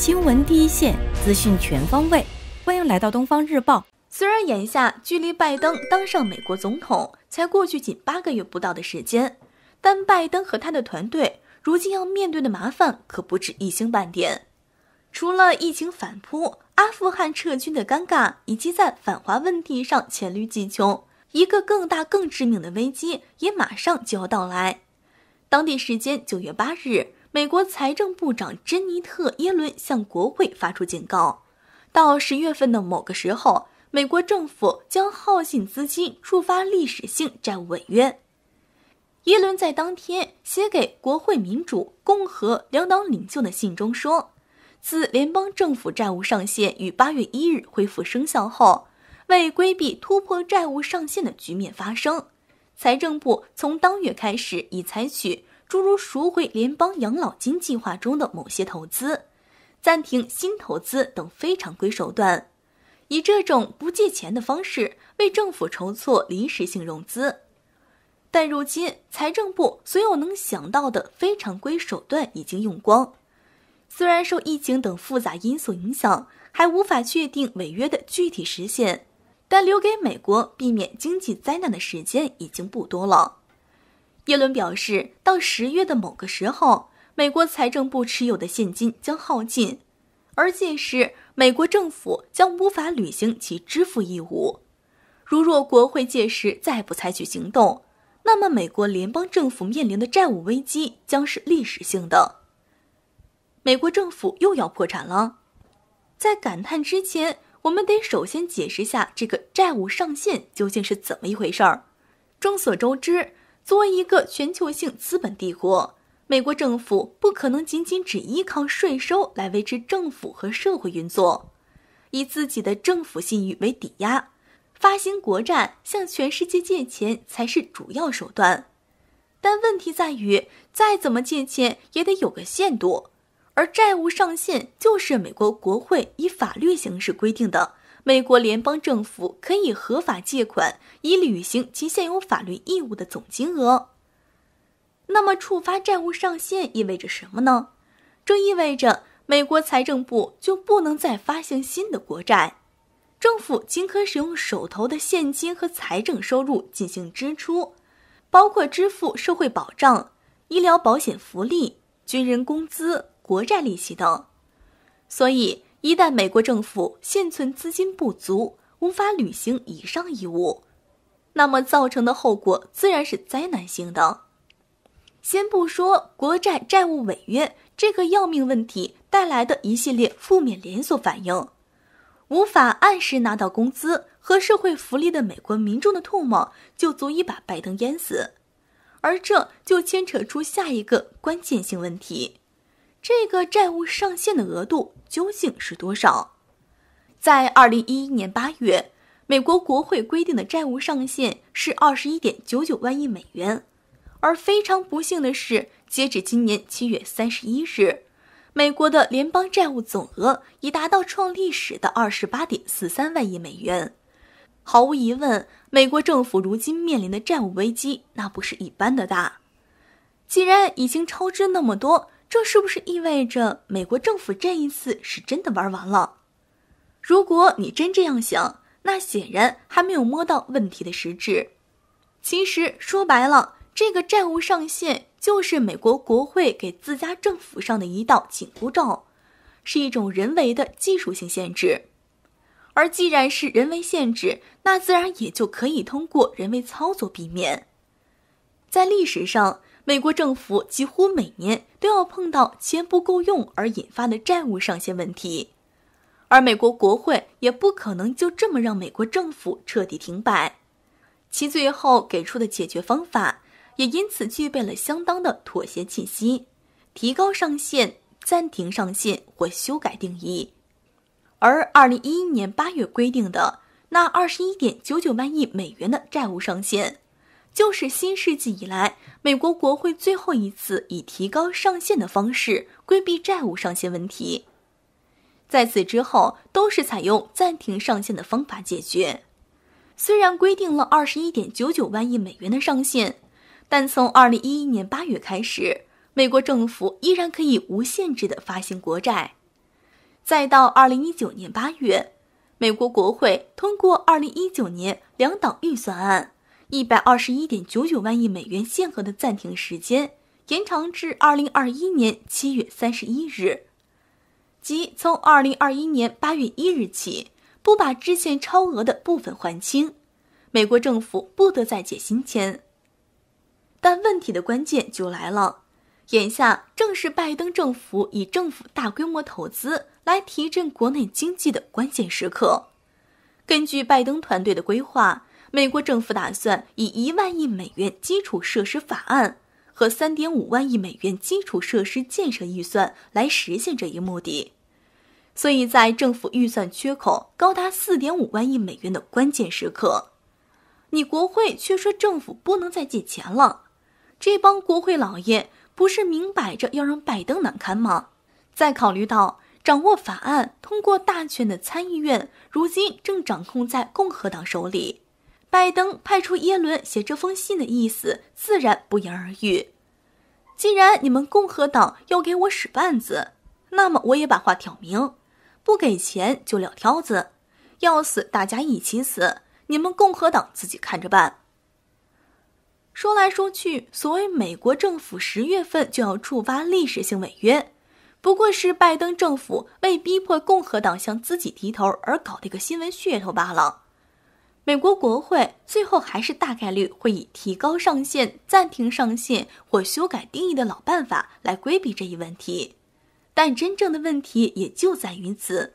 新闻第一线，资讯全方位，欢迎来到东方日报。虽然眼下距离拜登当上美国总统才过去仅八个月不到的时间，但拜登和他的团队如今要面对的麻烦可不止一星半点。除了疫情反扑、阿富汗撤军的尴尬，以及在反华问题上黔驴技穷，一个更大、更致命的危机也马上就要到来。当地时间九月八日。美国财政部长珍妮特·耶伦向国会发出警告：到十月份的某个时候，美国政府将耗尽资金，触发历史性债务违约。耶伦在当天写给国会民主、共和两党领袖的信中说：“自联邦政府债务上限于八月一日恢复生效后，为规避突破债务上限的局面发生，财政部从当月开始已采取。”诸如赎回联邦养老金计划中的某些投资、暂停新投资等非常规手段，以这种不借钱的方式为政府筹措临时性融资。但如今，财政部所有能想到的非常规手段已经用光。虽然受疫情等复杂因素影响，还无法确定违约的具体时限，但留给美国避免经济灾难的时间已经不多了。耶伦表示，到十月的某个时候，美国财政部持有的现金将耗尽，而届时美国政府将无法履行其支付义务。如若国会届时再不采取行动，那么美国联邦政府面临的债务危机将是历史性的。美国政府又要破产了。在感叹之前，我们得首先解释下这个债务上限究竟是怎么一回事儿。众所周知。作为一个全球性资本帝国，美国政府不可能仅仅只依靠税收来维持政府和社会运作，以自己的政府信誉为抵押，发行国债向全世界借钱才是主要手段。但问题在于，再怎么借钱也得有个限度，而债务上限就是美国国会以法律形式规定的。美国联邦政府可以合法借款以履行其现有法律义务的总金额。那么，触发债务上限意味着什么呢？这意味着美国财政部就不能再发行新的国债，政府仅可使用手头的现金和财政收入进行支出，包括支付社会保障、医疗保险福利、军人工资、国债利息等。所以。一旦美国政府现存资金不足，无法履行以上义务，那么造成的后果自然是灾难性的。先不说国债债务违约这个要命问题带来的一系列负面连锁反应，无法按时拿到工资和社会福利的美国民众的唾沫就足以把拜登淹死，而这就牵扯出下一个关键性问题。这个债务上限的额度究竟是多少？在二零一一年八月，美国国会规定的债务上限是二十一点九九万亿美元，而非常不幸的是，截止今年七月三十一日，美国的联邦债务总额已达到创历史的二十八点四三万亿美元。毫无疑问，美国政府如今面临的债务危机那不是一般的大。既然已经超支那么多，这是不是意味着美国政府这一次是真的玩完了？如果你真这样想，那显然还没有摸到问题的实质。其实说白了，这个债务上限就是美国国会给自家政府上的一道紧箍咒，是一种人为的技术性限制。而既然是人为限制，那自然也就可以通过人为操作避免。在历史上。美国政府几乎每年都要碰到钱不够用而引发的债务上限问题，而美国国会也不可能就这么让美国政府彻底停摆，其最后给出的解决方法也因此具备了相当的妥协气息：提高上限、暂停上限或修改定义。而二零一一年八月规定的那二十一点九九万亿美元的债务上限。就是新世纪以来，美国国会最后一次以提高上限的方式规避债务上限问题。在此之后，都是采用暂停上限的方法解决。虽然规定了二十一点九九万亿美元的上限，但从二零一一年八月开始，美国政府依然可以无限制的发行国债。再到二零一九年八月，美国国会通过二零一九年两党预算案，一百二十一点九九万亿美元限额的暂停时间延长至二零二一年七月三十一日，即从二零二一年八月一日起，不把之前超额的部分还清，美国政府不得再借新钱。但问题的关键就来了，眼下正是拜登政府以政府大规模投资来提振国内经济的关键时刻。根据拜登团队的规划，美国政府打算以一万亿美元基础设施法案和三点五万亿美元基础设施建设预算来实现这一目的。所以在政府预算缺口高达四点五万亿美元的关键时刻，你国会却说政府不能再借钱了。这帮国会老爷不是明摆着要让拜登难堪吗？再考虑到掌握法案通过大权的参议院如今正掌控在共和党手里，拜登派出耶伦写这封信的意思自然不言而喻。既然你们共和党要给我使绊子，那么我也把话挑明：不给钱就撂挑子，要死大家一起死，你们共和党自己看着办。说来说去，所谓美国政府十月份就要触发历史性违约，不过是拜登政府为逼迫共和党向自己低头而搞的一个新闻噱头罢了。美国国会最后还是大概率会以提高上限、暂停上限或修改定义的老办法来规避这一问题。但真正的问题也就在于此，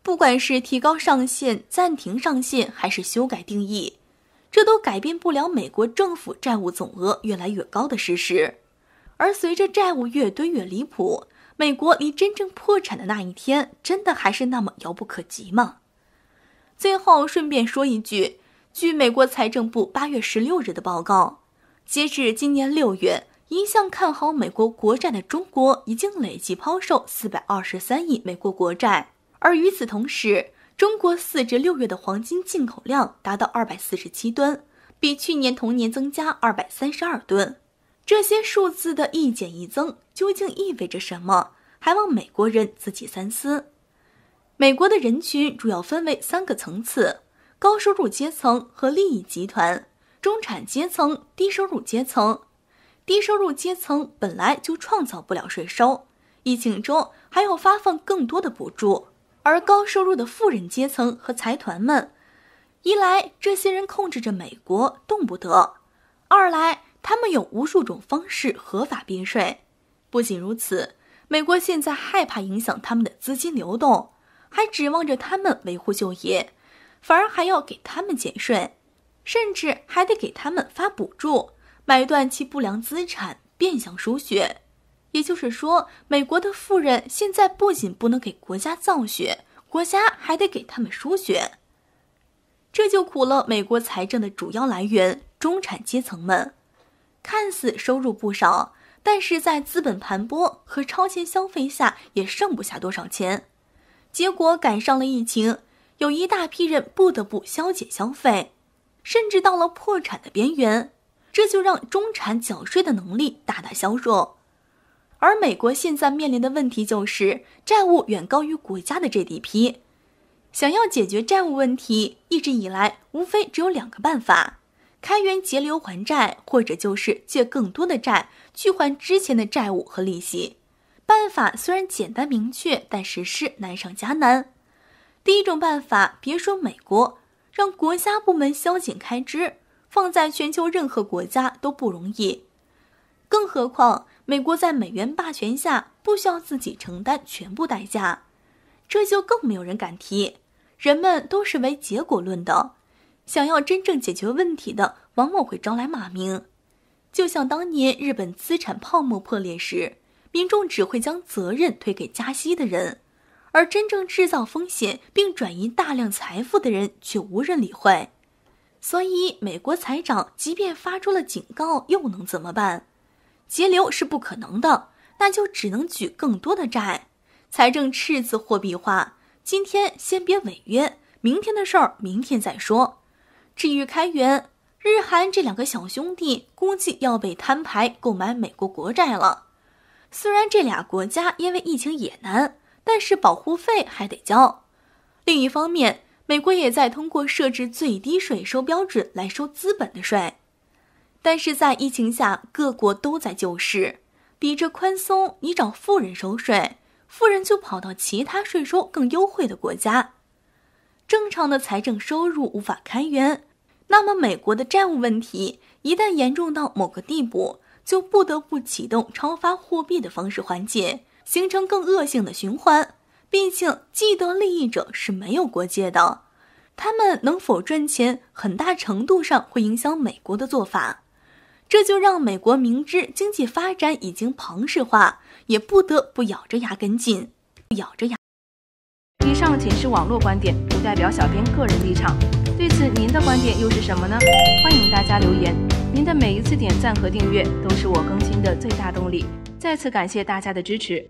不管是提高上限、暂停上限，还是修改定义。这都改变不了美国政府债务总额越来越高的事实，而随着债务越堆越离谱，美国离真正破产的那一天，真的还是那么遥不可及吗？最后顺便说一句，据美国财政部八月十六日的报告，截至今年六月，一向看好美国国债的中国已经累计抛售四百二十三亿美国国债，而与此同时。中国四至六月的黄金进口量达到二百四十七吨，比去年同年增加二百三十二吨。这些数字的一减一增，究竟意味着什么？还望美国人自己三思。美国的人群主要分为三个层次：高收入阶层和利益集团、中产阶层、低收入阶层。低收入阶层本来就创造不了税收，疫情中还要发放更多的补助。而高收入的富人阶层和财团们，一来这些人控制着美国动不得；二来他们有无数种方式合法避税。不仅如此，美国现在害怕影响他们的资金流动，还指望着他们维护就业，反而还要给他们减税，甚至还得给他们发补助，买断其不良资产，变相输血。也就是说，美国的富人现在不仅不能给国家造血，国家还得给他们输血。这就苦了美国财政的主要来源——中产阶层们。看似收入不少，但是在资本盘剥和超前消费下，也剩不下多少钱。结果赶上了疫情，有一大批人不得不削减消费，甚至到了破产的边缘。这就让中产缴税的能力大大削弱。而美国现在面临的问题就是债务远高于国家的 GDP，想要解决债务问题，一直以来无非只有两个办法：开源节流还债，或者就是借更多的债去还之前的债务和利息。办法虽然简单明确，但实施难上加难。第一种办法，别说美国，让国家部门削减开支，放在全球任何国家都不容易，更何况。美国在美元霸权下不需要自己承担全部代价，这就更没有人敢提。人们都是唯结果论的，想要真正解决问题的，往往会招来骂名。就像当年日本资产泡沫破裂时，民众只会将责任推给加息的人，而真正制造风险并转移大量财富的人却无人理会。所以，美国财长即便发出了警告，又能怎么办？节流是不可能的，那就只能举更多的债，财政赤字货币化。今天先别违约，明天的事儿明天再说。至于开源，日韩这两个小兄弟估计要被摊牌购买美国国债了。虽然这俩国家因为疫情也难，但是保护费还得交。另一方面，美国也在通过设置最低税收标准来收资本的税。但是在疫情下，各国都在救市，比这宽松，你找富人收税，富人就跑到其他税收更优惠的国家。正常的财政收入无法开源，那么美国的债务问题一旦严重到某个地步，就不得不启动超发货币的方式缓解，形成更恶性的循环。毕竟既得利益者是没有国界的，他们能否赚钱，很大程度上会影响美国的做法。这就让美国明知经济发展已经庞氏化，也不得不咬着牙跟进，咬着牙。以上仅是网络观点，不代表小编个人立场。对此，您的观点又是什么呢？欢迎大家留言。您的每一次点赞和订阅，都是我更新的最大动力。再次感谢大家的支持。